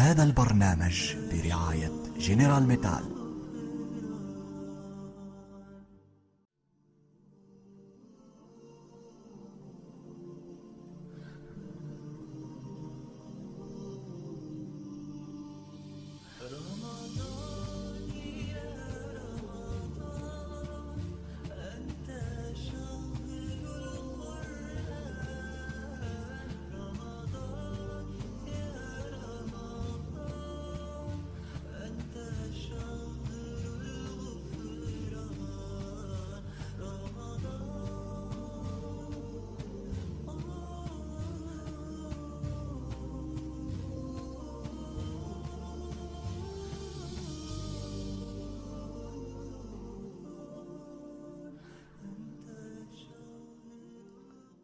هذا البرنامج برعاية جنرال ميتال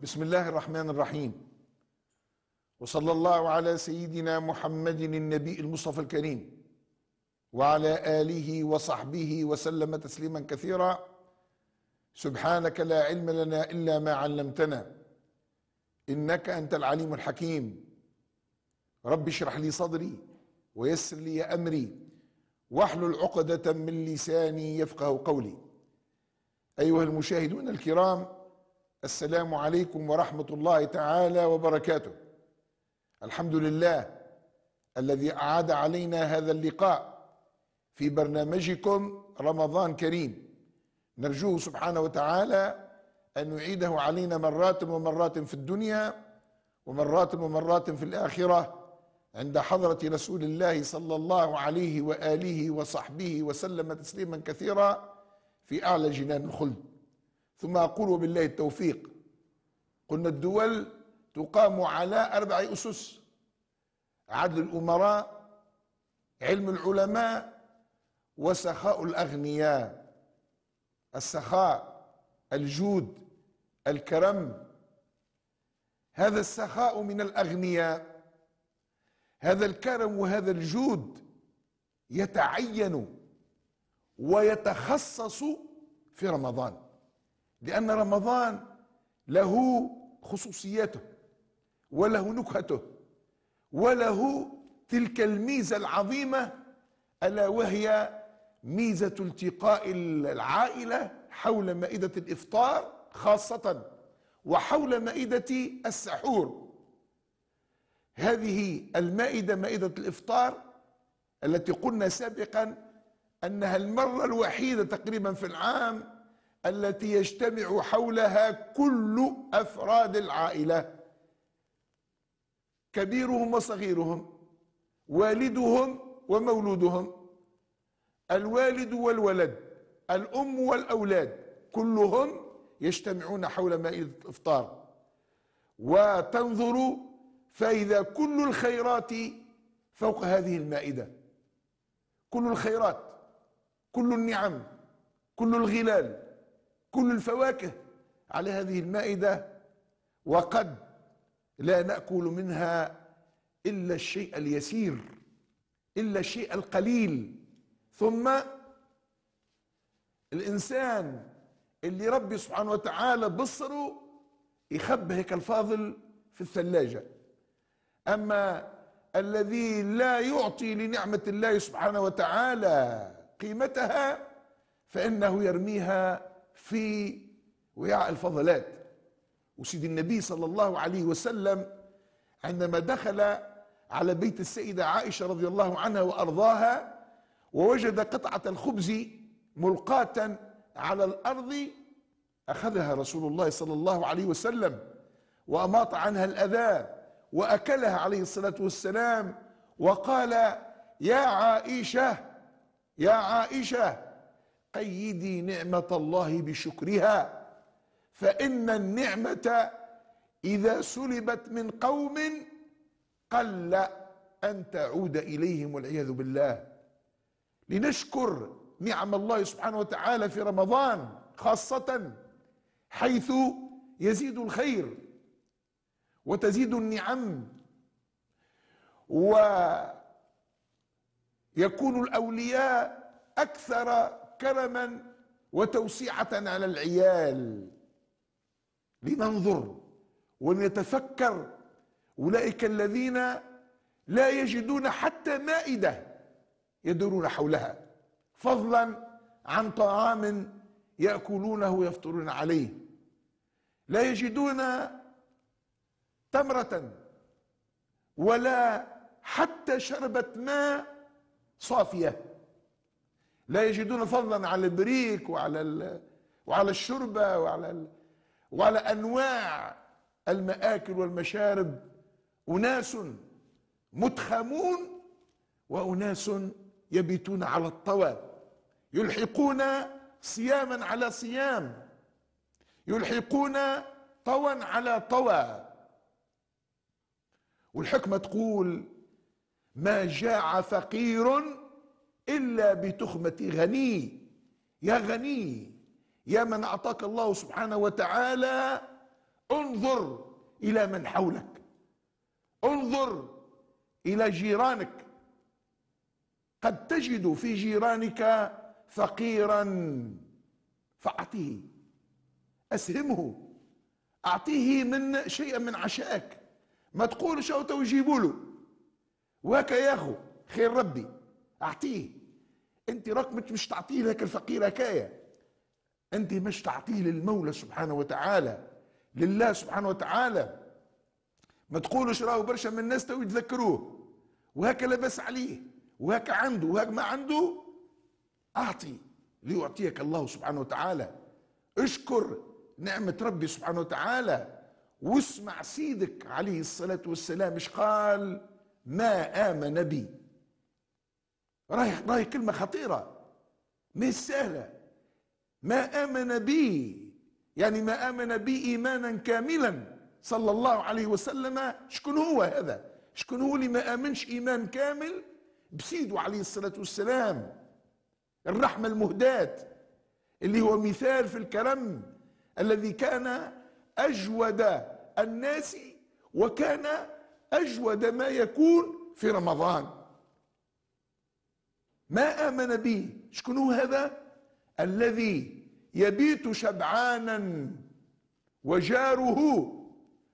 بسم الله الرحمن الرحيم وصلى الله على سيدنا محمد النبي المصطفى الكريم وعلى اله وصحبه وسلم تسليما كثيرا سبحانك لا علم لنا الا ما علمتنا انك انت العليم الحكيم رب اشرح لي صدري ويسر لي امري واحلل عقده من لساني يفقه قولي ايها المشاهدون الكرام السلام عليكم ورحمة الله تعالى وبركاته. الحمد لله الذي أعاد علينا هذا اللقاء في برنامجكم رمضان كريم. نرجوه سبحانه وتعالى أن يعيده علينا مرات ومرات في الدنيا ومرات ومرات في الآخرة عند حضرة رسول الله صلى الله عليه وآله وصحبه وسلم تسليما كثيرا في أعلى جنان الخلد. ثم أقول وبالله التوفيق. قلنا الدول تقام على أربع أسس عدل الأمراء علم العلماء وسخاء الأغنياء. السخاء الجود الكرم. هذا السخاء من الأغنياء. هذا الكرم وهذا الجود يتعين ويتخصص في رمضان. لأن رمضان له خصوصياته وله نكهته وله تلك الميزة العظيمة ألا وهي ميزة التقاء العائلة حول مائدة الإفطار خاصة وحول مائدة السحور. هذه المائدة مائدة الإفطار التي قلنا سابقا أنها المرة الوحيدة تقريبا في العام التي يجتمع حولها كل أفراد العائلة. كبيرهم وصغيرهم والدهم ومولودهم الوالد والولد الأم والأولاد كلهم يجتمعون حول مائدة الإفطار. وتنظر فإذا كل الخيرات فوق هذه المائدة. كل الخيرات كل النعم كل الغلال كل الفواكه على هذه المائدة وقد لا نأكل منها إلا الشيء اليسير إلا الشيء القليل. ثم الإنسان اللي ربي سبحانه وتعالى بصره يخبى هيك الفاضل في الثلاجة. أما الذي لا يعطي لنعمة الله سبحانه وتعالى قيمتها فإنه يرميها في وعاء الفضلات. وسيد النبي صلى الله عليه وسلم عندما دخل على بيت السيدة عائشة رضي الله عنها وأرضاها ووجد قطعة الخبز ملقاة على الأرض أخذها رسول الله صلى الله عليه وسلم وأماط عنها الأذى وأكلها عليه الصلاة والسلام وقال يا عائشة يا عائشة قيدي نعمة الله بشكرها. فإن النعمة إذا سلبت من قوم قل أن تعود إليهم والعياذ بالله. لنشكر نعم الله سبحانه وتعالى في رمضان خاصة حيث يزيد الخير وتزيد النعم ويكون الأولياء أكثر كرما وتوسعة على العيال. لننظر ولنتفكر أولئك الذين لا يجدون حتى مائدة يدورون حولها. فضلا عن طعام يأكلونه ويفطرون عليه. لا يجدون تمرة ولا حتى شربة ماء صافية. لا يجدون فضلا على البريك وعلى وعلى الشربة وعلى وعلى أنواع المآكل والمشارب. أناس متخمون وأناس يبيتون على الطوى يلحقون صياما على صيام يلحقون طوى على طوى. والحكمة تقول ما جاع فقير إلا بتخمة غني. يا غني يا من أعطاك الله سبحانه وتعالى انظر إلى من حولك. انظر إلى جيرانك. قد تجد في جيرانك فقيرا فأعطيه. أسهمه. أعطيه من شيئا من عشائك. ما تقولش أو توجيبوا له. وهكا ياخو خير ربي. أعطيه. أنت رقمك مش تعطيه لك الفقير هكايا أنت مش تعطيه للمولى سبحانه وتعالى لله سبحانه وتعالى. ما تقولش راهو برشا من الناس تو يتذكروه. وهكا لبس عليه. وهكا عنده. وهكا ما عنده أعطي ليعطيك الله سبحانه وتعالى. اشكر نعمة ربي سبحانه وتعالى. واسمع سيدك عليه الصلاة والسلام إيش قال؟ ما آمن بي. راهي راهي كلمة خطيرة. مش سهلة. ما آمن بي. يعني ما آمن بي إيمانا كاملا. صلى الله عليه وسلم. شكون هو هذا؟ شكون هو اللي ما آمنش إيمان كامل؟ بسيده عليه الصلاة والسلام. الرحمة المهداة. اللي هو مثال في الكرم الذي كان أجود الناس وكان أجود ما يكون في رمضان. ما آمن به شكون هذا؟ الذي يبيت شبعانا وجاره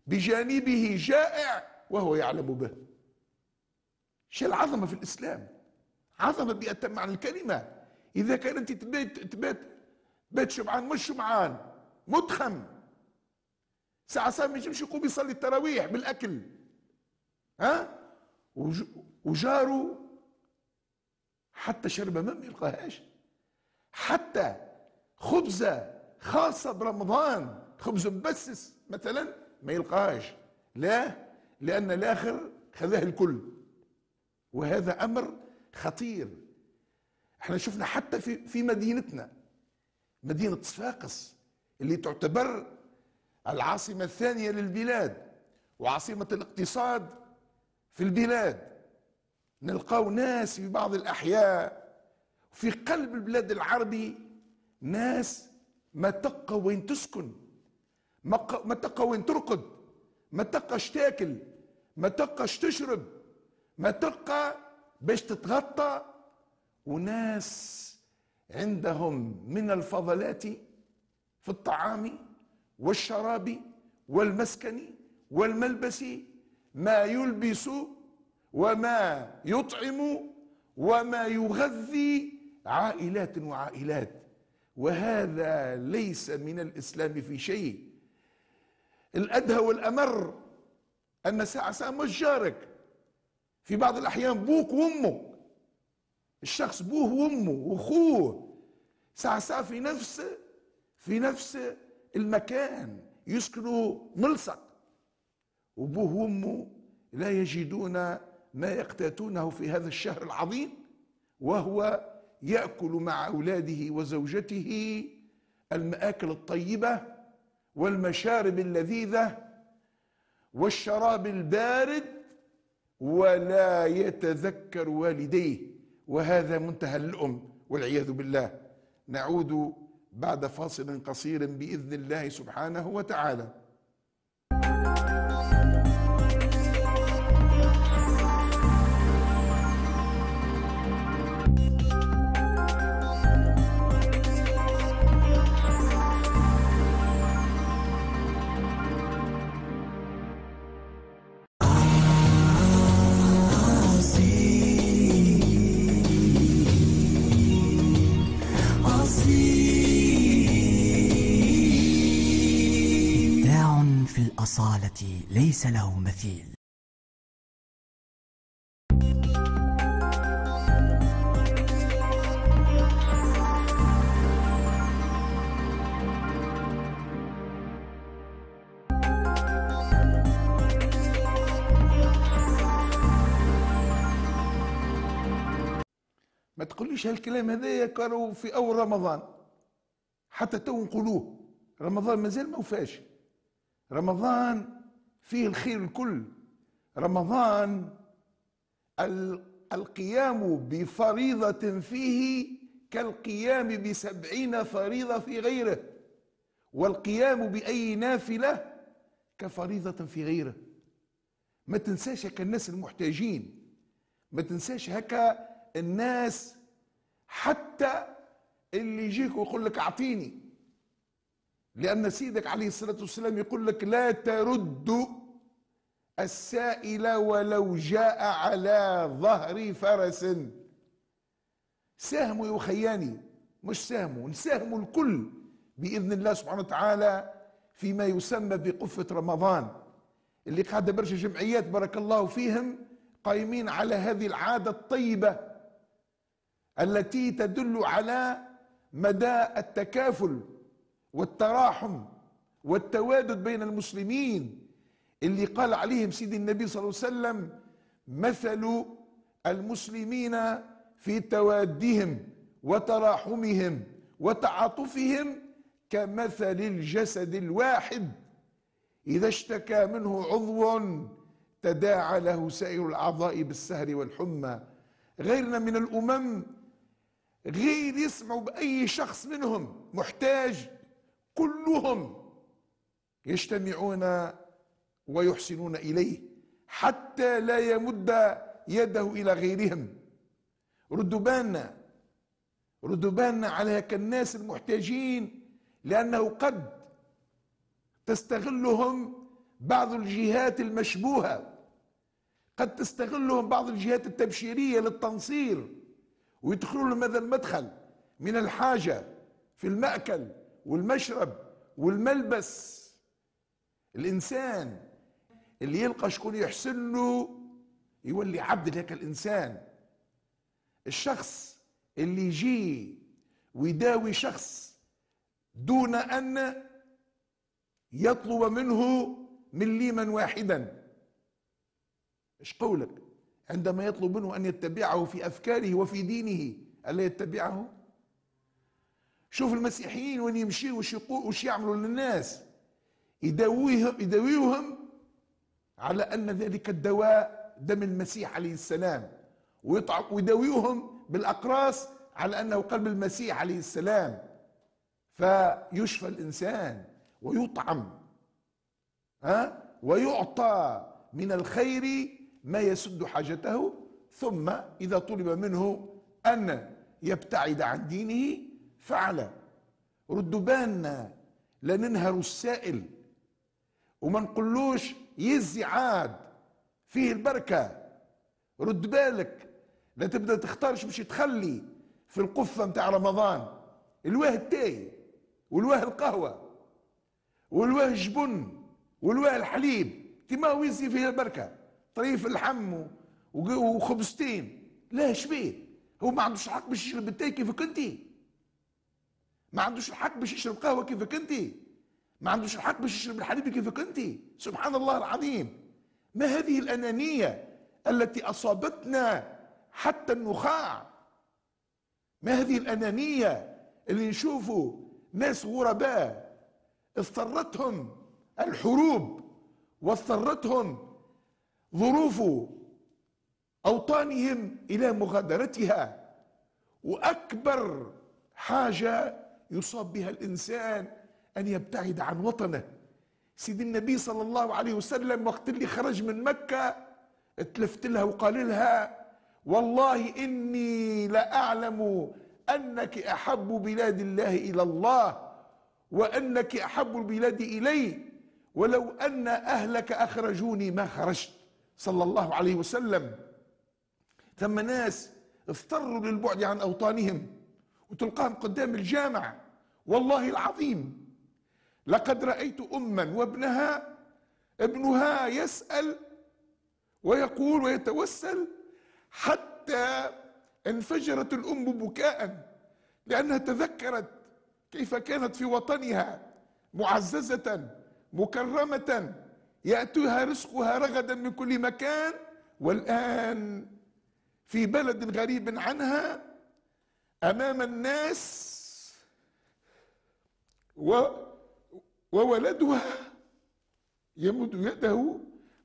بجانبه جائع وهو يعلم به. شيء العظمة في الإسلام. عظمة بأتم معنى الكلمة. إذا كان أنت تبيت تبيت بيت شبعان مش شبعان متخم. ساعة ساعة ما يجيبش يقوم يصلي التراويح بالأكل. ها؟ وجاره حتى شربة ما يلقاهاش حتى خبزة خاصة برمضان خبز مبسس مثلا ما يلقاهاش. لا لأن الآخر خذاه الكل. وهذا أمر خطير. إحنا شفنا حتى في في مدينتنا مدينة صفاقس اللي تعتبر العاصمة الثانية للبلاد وعاصمة الاقتصاد في البلاد. نلقاو ناس في بعض الأحياء في قلب البلاد العربي ناس ما تقى وين تسكن ما تقى وين ترقد ما تقاش تاكل ما تقاش تشرب ما تلقى باش تتغطى. وناس عندهم من الفضلات في الطعام والشراب والمسكن والملبس ما يلبس وما يطعم وما يغذي عائلات وعائلات. وهذا ليس من الإسلام في شيء. الأدهى والأمر أن ساعة ساعة مش جارك في بعض الأحيان بوك وأمك. الشخص بوه وأمه وأخوه. ساعة ساعة في نفس في نفس المكان يسكنوا ملصق. وبوه وأمه لا يجدون ما يقتاتونه في هذا الشهر العظيم وهو يأكل مع أولاده وزوجته المآكل الطيبة والمشارب اللذيذة والشراب البارد ولا يتذكر والديه وهذا منتهى اللؤم والعياذ بالله. نعود بعد فاصل قصير بإذن الله سبحانه وتعالى. ليس له مثيل. ما تقوليش هالكلام هذايا كانوا في أول رمضان. حتى تو نقولوه. رمضان مازال ما وفاش. رمضان فيه الخير الكل. رمضان القيام بفريضة فيه كالقيام بسبعين فريضة في غيره والقيام بأي نافلة كفريضة في غيره. ما تنساش هكا الناس المحتاجين ما تنساش هكا الناس حتى اللي يجيك ويقول لك أعطيني. لأن سيدك عليه الصلاة والسلام يقول لك لا ترد السائل ولو جاء على ظهر فرس. ساهموا يا خياني مش ساهموا نساهموا الكل بإذن الله سبحانه وتعالى فيما يسمى بقفة رمضان. اللي قاعدة برشا جمعيات بارك الله فيهم قايمين على هذه العادة الطيبة التي تدل على مدى التكافل والتراحم والتوادد بين المسلمين اللي قال عليهم سيدي النبي صلى الله عليه وسلم مثل المسلمين في توادهم وتراحمهم وتعاطفهم كمثل الجسد الواحد. إذا اشتكى منه عضو تداعى له سائر الأعضاء بالسهر والحمى. غيرنا من الأمم غير يسمعوا بأي شخص منهم محتاج كلهم يجتمعون ويحسنون إليه حتى لا يمد يده إلى غيرهم. ردوا بالنا ردوا بالنا على هيك الناس المحتاجين لأنه قد تستغلهم بعض الجهات المشبوهة قد تستغلهم بعض الجهات التبشيرية للتنصير ويدخلوا لهم هذا المدخل؟ من الحاجة في المأكل والمشرب والملبس. الإنسان اللي يلقى شكون يحسن له يولي عبد لهيك الإنسان. الشخص اللي يجي ويداوي شخص دون أن يطلب منه مليما واحدا. إيش قولك؟ عندما يطلب منه أن يتبعه في أفكاره وفي دينه ألا يتبعه؟ شوف المسيحيين وين يمشي وش وش يعملوا للناس. يداويهم يداويهم على أن ذلك الدواء دم المسيح عليه السلام. ويداويهم بالأقراص على أنه قلب المسيح عليه السلام. فيشفى الإنسان ويطعم ها؟ ويعطى من الخير ما يسد حاجته. ثم إذا طلب منه أن يبتعد عن دينه فعل ردوا بالنا لا ننهر السائل. وما نقولوش يزي عاد فيه البركة. رد بالك لا تبدأ تختارش باش تخلي في القفة متاع رمضان. الواه التاي والواه القهوة والواه الجبن والواه الحليب. تما ويزي فيه البركة. طريف اللحم وخبزتين. لا شبيه. هو ما عندوش الحق باش يشرب التاي كيفك انت ما عندوش الحق باش يشرب قهوة كيفك أنت. ما عندوش الحق باش يشرب الحليب كيفك أنت. سبحان الله العظيم. ما هذه الأنانية التي أصابتنا حتى النخاع؟ ما هذه الأنانية اللي نشوفوا ناس غرباء؟ اضطرتهم الحروب واضطرتهم ظروف أوطانهم إلى مغادرتها. وأكبر حاجة يصاب بها الإنسان أن يبتعد عن وطنه. سيد النبي صلى الله عليه وسلم وقت اللي خرج من مكة اتلفت لها وقال لها والله إني لأعلم أنك أحب بلاد الله إلى الله وأنك أحب البلاد إلي ولو أن أهلك أخرجوني ما خرجت. صلى الله عليه وسلم. ثم ناس اضطروا للبعد عن أوطانهم وتلقاهم قدام الجامع. والله العظيم. لقد رأيت اما وابنها ابنها يسأل ويقول ويتوسل حتى انفجرت الأم بكاء لأنها تذكرت كيف كانت في وطنها معززة مكرمة يأتيها رزقها رغدا من كل مكان. والآن في بلد غريب عنها أمام الناس و وولدها يمد يده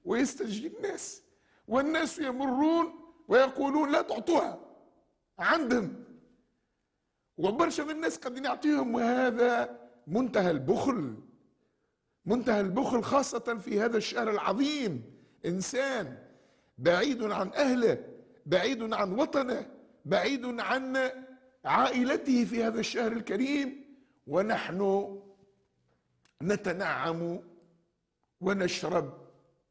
ويستجيب الناس والناس يمرون ويقولون لا تعطوها عندهم. وبرشا من الناس قد يعطيهم وهذا منتهى البخل منتهى البخل خاصة في هذا الشهر العظيم. إنسان بعيد عن أهله بعيد عن وطنه بعيد عن عائلته في هذا الشهر الكريم. ونحن نتنعم ونشرب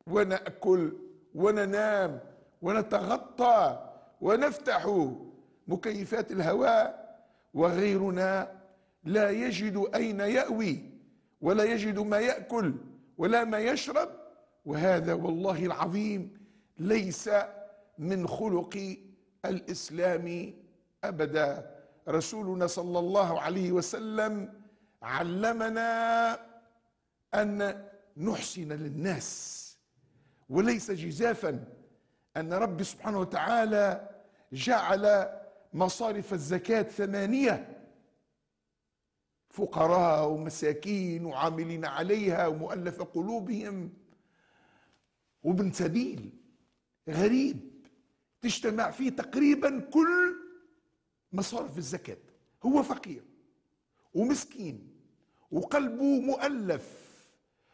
ونأكل وننام ونتغطى ونفتح مكيفات الهواء وغيرنا لا يجد أين يأوي ولا يجد ما يأكل ولا ما يشرب وهذا والله العظيم ليس من خلق الإسلام أبدا. رسولنا صلى الله عليه وسلم علمنا أن نحسن للناس وليس جزافا أن ربي سبحانه وتعالى جعل مصارف الزكاة ثمانية فقراء ومساكين وعاملين عليها ومؤلف قلوبهم وابن سبيل غريب تجتمع فيه تقريبا كل مصارف الزكاة. هو فقير ومسكين وقلبه مؤلف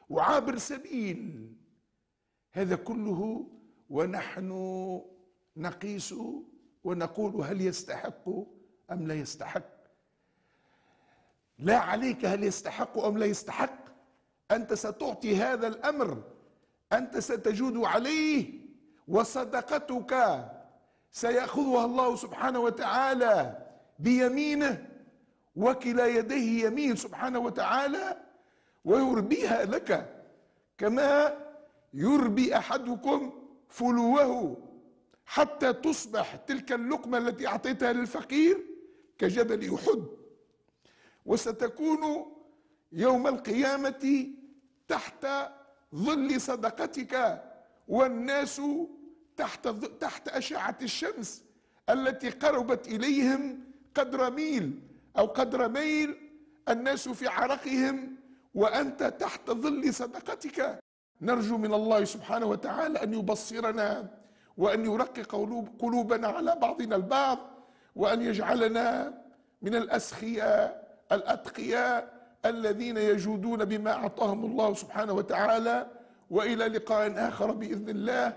وعابر سبيل. هذا كله ونحن نقيس ونقول هل يستحق أم لا يستحق. لا عليك هل يستحق أم لا يستحق. أنت ستعطي هذا الأمر. أنت ستجود عليه وصدقتك سيأخذها الله سبحانه وتعالى بيمينه وكلا يديه يمين سبحانه وتعالى ويربيها لك كما يربي أحدكم فلوه حتى تصبح تلك اللقمة التي أعطيتها للفقير كجبل أحد. وستكون يوم القيامة تحت ظل صدقتك والناس تحت تحت أشعة الشمس التي قربت إليهم قدر ميل أو قدر ميل الناس في عرقهم وأنت تحت ظل صدقتك. نرجو من الله سبحانه وتعالى أن يبصرنا وأن يرقق قلوبنا على بعضنا البعض وأن يجعلنا من الأسخياء الأتقياء الذين يجودون بما أعطاهم الله سبحانه وتعالى. وإلى لقاء آخر بإذن الله.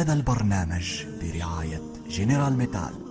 هذا البرنامج برعاية جنرال ميتال